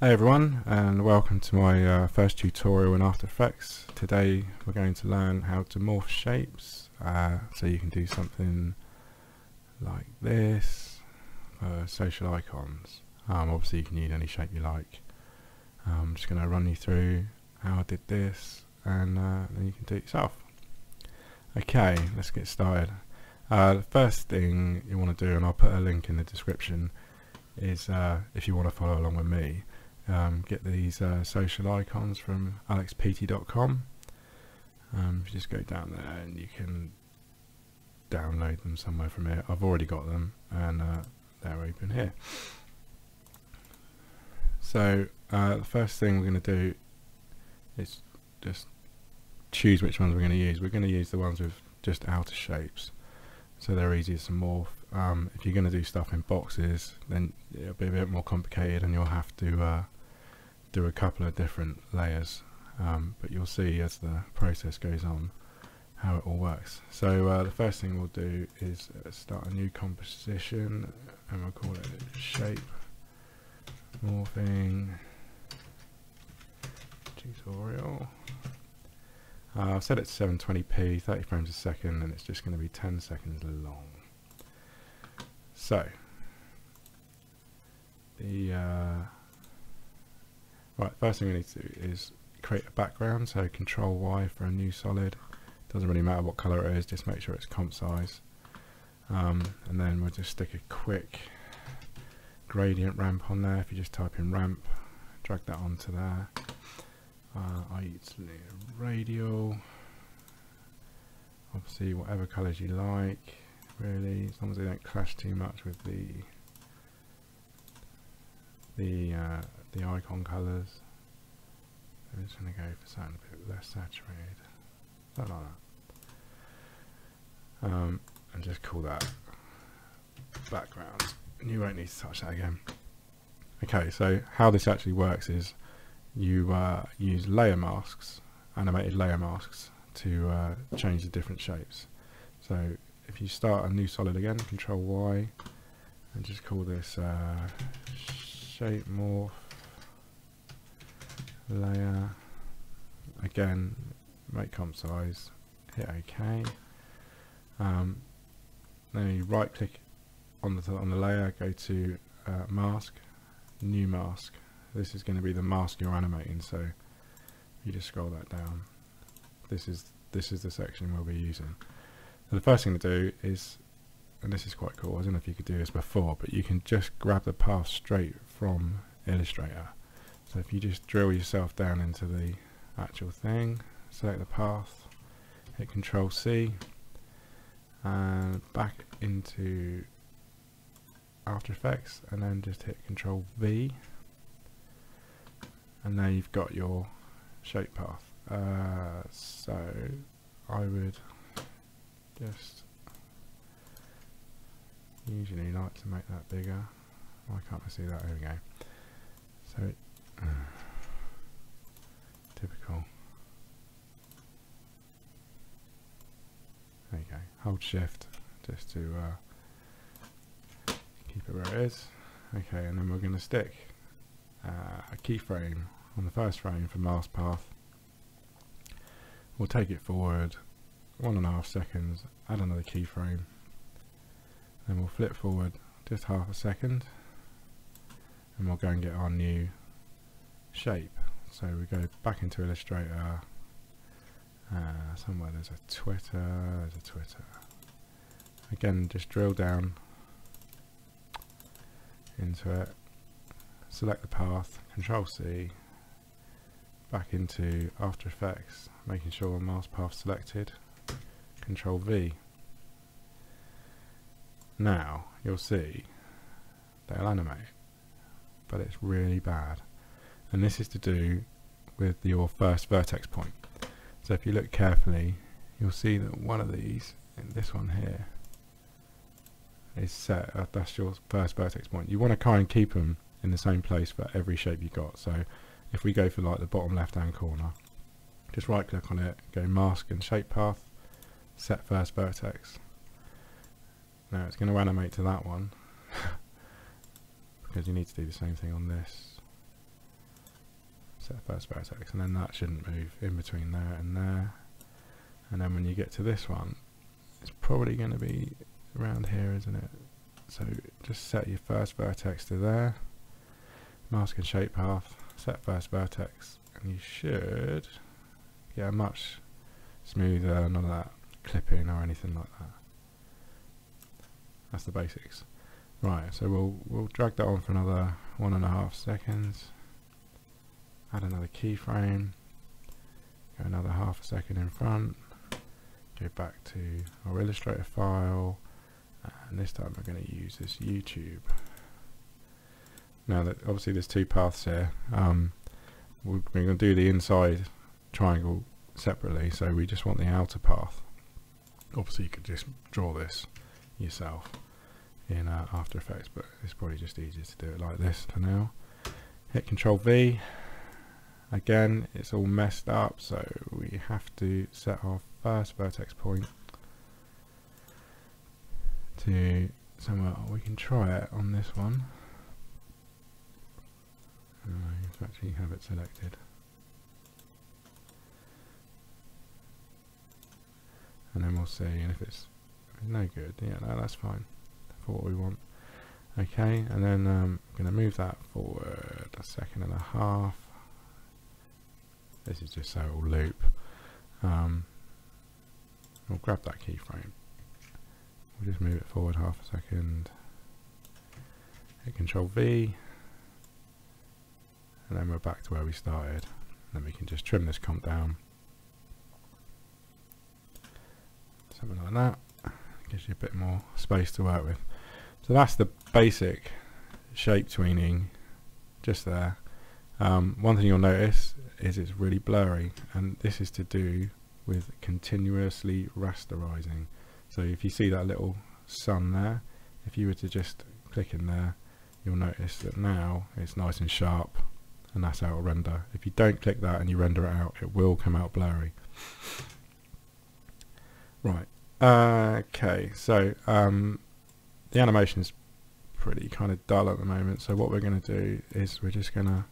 Hey everyone and welcome to my uh, first tutorial in After Effects. Today we're going to learn how to morph shapes uh, so you can do something like this social icons. Um, obviously you can use any shape you like. I'm just going to run you through how I did this and uh, then you can do it yourself. Okay, let's get started. Uh, the first thing you want to do, and I'll put a link in the description, is uh, if you want to follow along with me, um, get these uh, social icons from alexpeattie.com. Um, if you just go down there and you can download them somewhere from here. I've already got them and uh, they're open here. So uh, the first thing we're going to do is just choose which ones we're going to use. We're going to use the ones with just outer shapes so they're easier to morph. Um, if you're going to do stuff in boxes then it'll be a bit more complicated and you'll have to uh, do a couple of different layers um, but you'll see as the process goes on how it all works. So uh, the first thing we'll do is uh, start a new composition and we'll call it shape morphing tutorial. Uh, I've set it to 720p, 30 frames a second and it's just going to be 10 seconds long. So the uh, Right, first thing we need to do is create a background, so control Y for a new solid. Doesn't really matter what colour it is, just make sure it's comp size. Um, and then we'll just stick a quick gradient ramp on there. If you just type in ramp, drag that onto there. Uh, I use radial. Obviously, whatever colours you like, really, as long as they don't clash too much with the the uh, the icon colours. I'm just going to go for something a bit less saturated. Something like that. Um, and just call that background. And you won't need to touch that again. Okay, so how this actually works is you uh, use layer masks, animated layer masks, to uh, change the different shapes. So if you start a new solid again, Control Y, and just call this uh, shape morph layer. Again make comp size hit OK. Um, then you right click on the on the layer go to uh, mask new mask. This is going to be the mask you're animating so you just scroll that down. This is this is the section we'll be using. So the first thing to do is and this is quite cool I don't know if you could do this before but you can just grab the path straight from Illustrator so if you just drill yourself down into the actual thing, select the path, hit Control C, and back into After Effects, and then just hit Control V, and now you've got your shape path. Uh, so I would just usually like to make that bigger. Why can't I see that? There we go. So it Typical. There you go. Hold shift just to uh, keep it where it is. Okay, and then we're going to stick uh, a keyframe on the first frame for mask path. We'll take it forward one and a half seconds, add another keyframe, then we'll flip forward just half a second, and we'll go and get our new shape. So we go back into Illustrator, uh, somewhere there's a Twitter, there's a Twitter. Again, just drill down into it, select the path, Control C, back into After Effects, making sure mask path selected, Control V. Now you'll see they'll animate, but it's really bad and this is to do with your first vertex point. So if you look carefully, you'll see that one of these, this one here, is set. Uh, that's your first vertex point. You want to kind of keep them in the same place for every shape you got. So if we go for like the bottom left hand corner, just right click on it, go mask and shape path, set first vertex. Now it's going to animate to that one because you need to do the same thing on this set first vertex and then that shouldn't move in between there and there. And then when you get to this one it's probably going to be around here isn't it? So just set your first vertex to there. Mask and shape path set first vertex and you should get a much smoother none of that clipping or anything like that. That's the basics. Right so we'll we'll drag that on for another one and a half seconds add another keyframe. Go another half a second in front. Go back to our Illustrator file. And this time we're going to use this YouTube. Now that obviously there's two paths here. Um, we're, going to do the inside triangle separately so we just want the outer path. Obviously you could just draw this yourself in uh, After Effects but it's probably just easier to do it like this for now. Hit control V again it's all messed up so we have to set our first vertex point to somewhere. We can try it on this one. Uh, actually have it selected. And then we'll see and if it's no good yeah no that's fine. For what we want. Okay and then um, I'm going to move that forward a second and a half this is just so it'll loop. Um, we'll grab that keyframe. We'll just move it forward half a second. Hit control V. And then we're back to where we started. Then we can just trim this comp down. Something like that. Gives you a bit more space to work with. So that's the basic shape tweening just there. Um, one thing you'll notice is it's really blurry and this is to do with continuously rasterizing. So if you see that little sun there if you were to just click in there you'll notice that now it's nice and sharp and that's how it'll render. If you don't click that and you render it out it will come out blurry. Right. Okay so um, the is pretty kind of dull at the moment so what we're going to do is we're just going to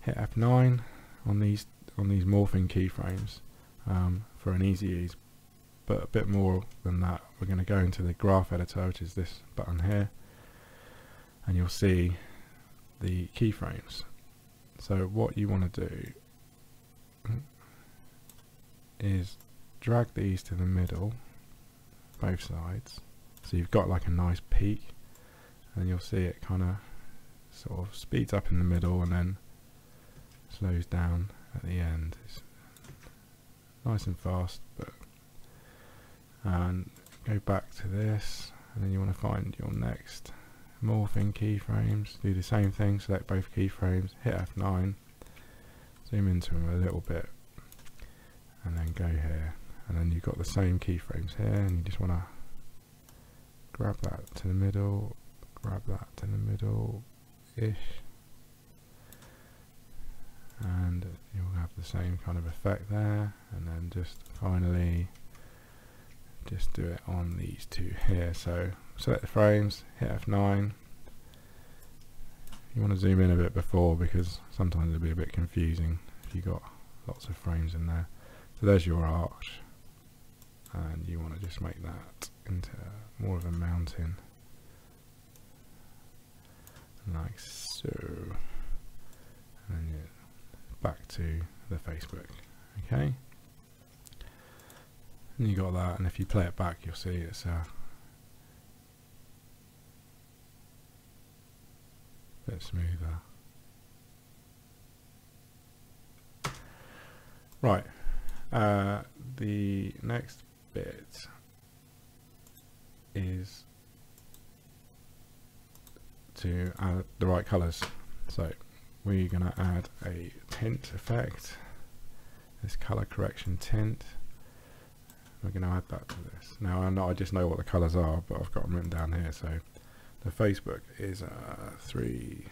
hit F9 on these on these morphing keyframes um, for an easy ease. But a bit more than that we're going to go into the graph editor which is this button here and you'll see the keyframes. So what you want to do is drag these to the middle both sides. So you've got like a nice peak and you'll see it kind of sort of speeds up in the middle and then slows down at the end. It's nice and fast, but and go back to this, and then you want to find your next morphing keyframes. Do the same thing, select both keyframes, hit F9, zoom into them a little bit, and then go here. And then you've got the same keyframes here, and you just want to grab that to the middle, grab that to the middle ish and you'll have the same kind of effect there. And then just finally just do it on these two here. So select the frames hit F9 you want to zoom in a bit before because sometimes it'll be a bit confusing if you've got lots of frames in there. So there's your arch. And you want to just make that into more of a mountain. Like so. And then back to the Facebook okay? And you got that and if you play it back you'll see it's a bit smoother. Right uh, the next bit is to add the right colors so we're going to add a tint effect. This color correction tint. We're going to add that to this. Now I know I just know what the colors are but I've got them written down here so the Facebook is uh, 3B5998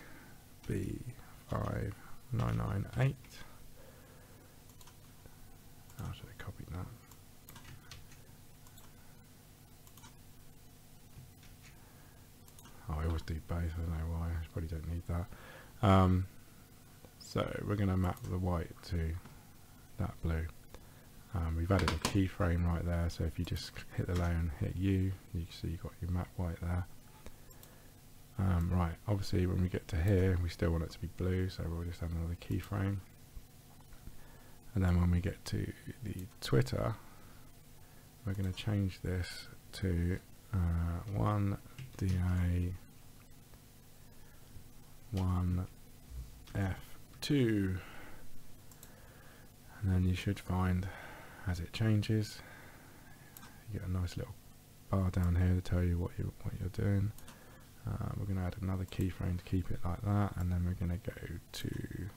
I should have copied that? Oh I always do both I don't know why I probably don't need that. Um, So we're going to map the white to that blue. Um, we've added a keyframe right there, so if you just hit the layer and hit U, you can see you've got your map white there. Um, right, obviously when we get to here, we still want it to be blue, so we'll just add another keyframe. And then when we get to the Twitter, we're going to change this to uh, 1 DA 1 F2 and then you should find as it changes you get a nice little bar down here to tell you what you what you're doing. Uh, we're going to add another keyframe to keep it like that and then we're going to go to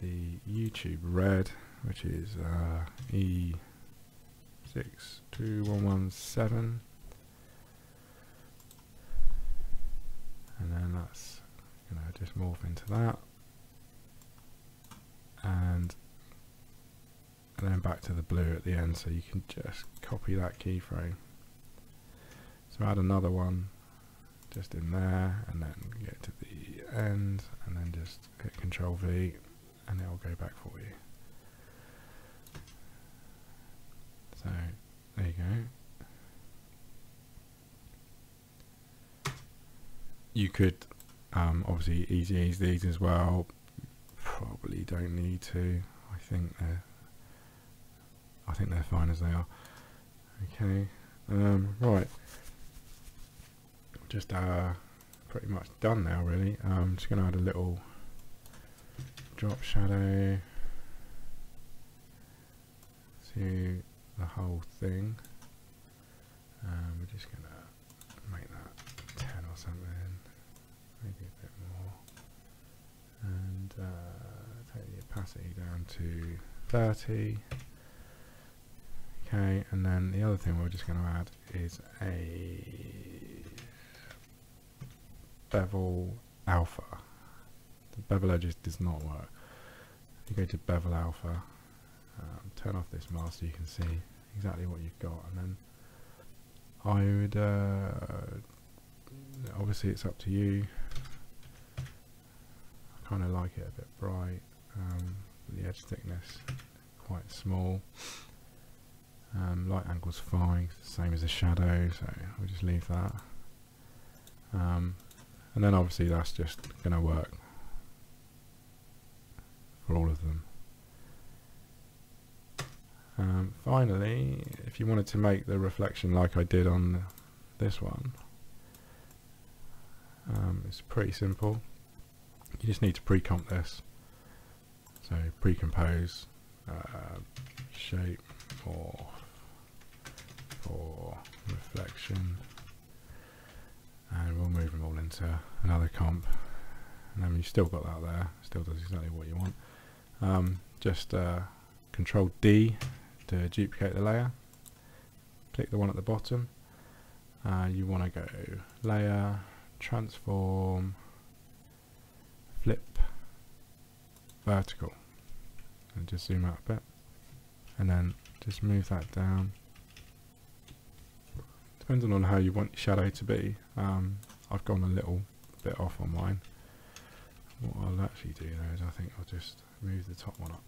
the YouTube red which is uh, E62117 and then that's going to just morph into that and and then back to the blue at the end so you can just copy that keyframe. So add another one just in there and then get to the end and then just hit control V and it will go back for you. So there you go. You could um, obviously easy ease these as well probably don't need to I think they're I think they're fine as they are. Okay, um, right. Just uh, pretty much done now, really. I'm um, just to add a little drop shadow to the whole thing. Um, we're just to make that 10 or something, maybe a bit more. And uh, opacity down to 30. Okay, and then the other thing we're just going to add is a bevel alpha. The bevel edges does not work. You go to bevel alpha, um, turn off this mask so you can see exactly what you've got, and then I would, uh, obviously it's up to you. I kind of like it a bit bright, um, the edge thickness quite small. Um, light angle's fine, same as the shadow, so we'll just leave that. Um, and then obviously that's just going to work for all of them. Um, finally, if you wanted to make the reflection like I did on this one, um, it's pretty simple. You just need to pre-comp this. So pre-compose, uh, shape, or for reflection. And we'll move them all into another comp. And then you've still got that there. Still does exactly what you want. Um, just uh, control D to duplicate the layer. Click the one at the bottom. Uh, you want to go layer transform flip vertical and just zoom out a bit and then just move that down depending on how you want your shadow to be. Um, I've gone a little bit off on mine. What I'll actually do though is I think I'll just move the top one up.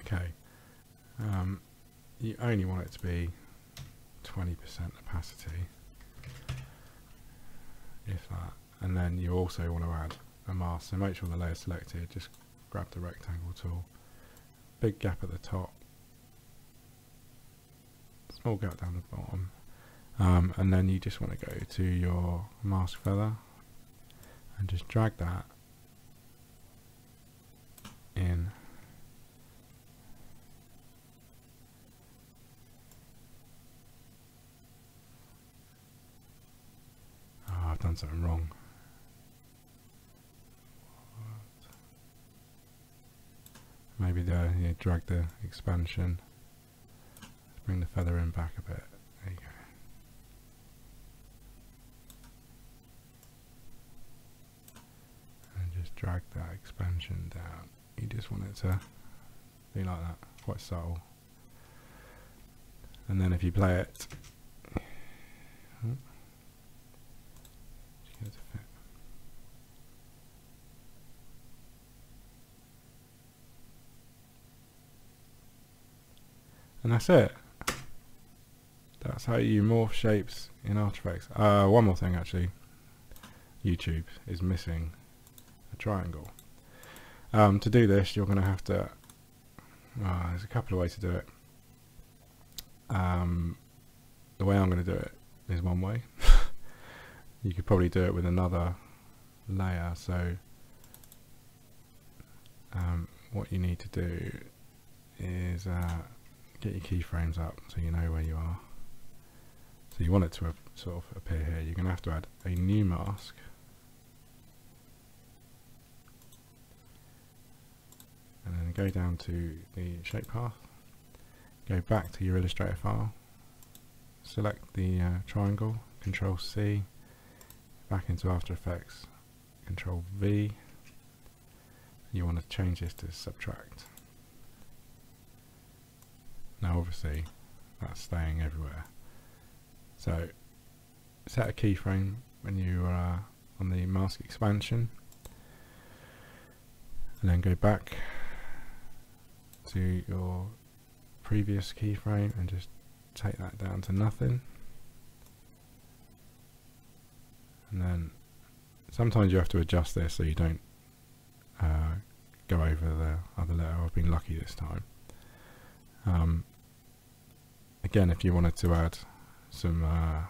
Okay. Um, you only want it to be 20% opacity. If that. And then you also want to add mask. So make sure the layer is selected. Just grab the rectangle tool. Big gap at the top small gap down the bottom um, and then you just want to go to your mask feather and just drag that in oh, I've done something wrong maybe there drag the expansion bring the feather in back a bit. There you go. And just drag that expansion down. You just want it to be like that, quite subtle. And then if you play it, hmm. And that's it. That's how you morph shapes in After Effects uh, one more thing actually. YouTube is missing a triangle. Um, to do this you're going to have to uh, there's a couple of ways to do it. Um, the way I'm going to do it is one way. You could probably do it with another layer so um, what you need to do is uh, get your keyframes up so you know where you are. So you want it to sort of appear here. You're going to have to add a new mask. And then go down to the shape path. Go back to your Illustrator file. Select the uh, triangle control C. Back into After Effects control V. You want to change this to subtract now obviously that's staying everywhere so set a keyframe when you are on the mask expansion and then go back to your previous keyframe and just take that down to nothing and then sometimes you have to adjust this so you don't uh, go over the other letter. I've been lucky this time. Um, again, if you wanted to add some uh,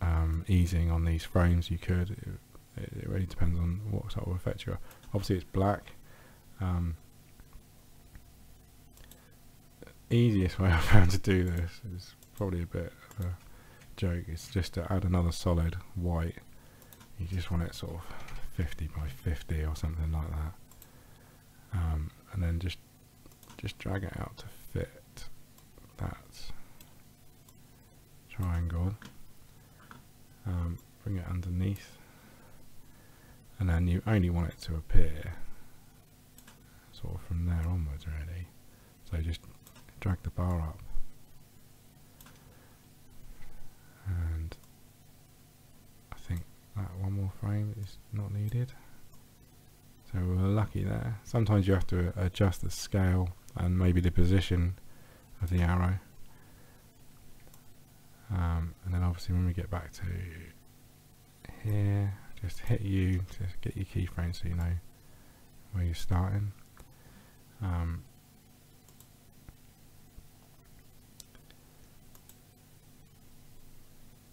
um, easing on these frames, you could. It, it, really depends on what sort of effect you're. Obviously, it's black. Um, easiest way I've found to do this is probably a bit of a joke. It's just to add another solid white. You just want it sort of 50 by 50 or something like that um, and then just just drag it out to fit that triangle. Um, bring it underneath. And then you only want it to appear sort of from there onwards really. So just drag the bar up. And I think that one more frame is not needed. So we're lucky there. Sometimes you have to adjust the scale and maybe the position of the arrow um, and then obviously when we get back to here just hit U to get your keyframe so you know where you're starting. Um,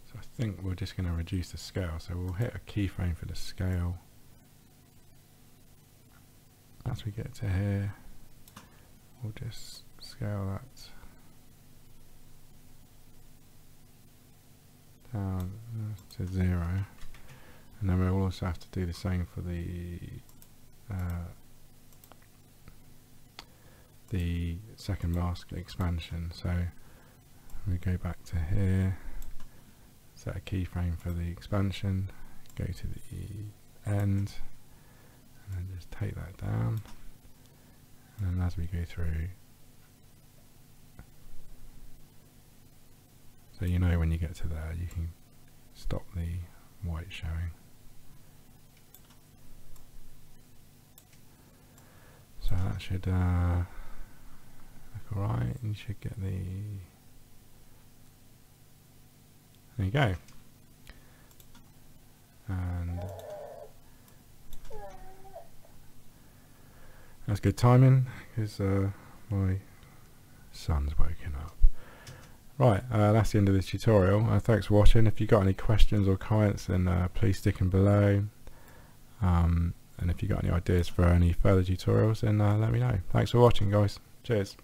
so I think we're just going to reduce the scale. So we'll hit a keyframe for the scale. As we get to here we'll just scale that down to zero. And then we'll also have to do the same for the uh, the second mask expansion. So we go back to here. Set a keyframe for the expansion, go to the end, and then just take that down. And then as we go through, so you know when you get to there, you can stop the white showing. So that should uh, look alright, you should get the there you go. And that's good timing because uh, my son's woken up. Right, uh, that's the end of this tutorial. Uh, thanks for watching. If you've got any questions or comments, then uh, please stick them below. Um, and if you've got any ideas for any further tutorials, then uh, let me know. Thanks for watching, guys. Cheers.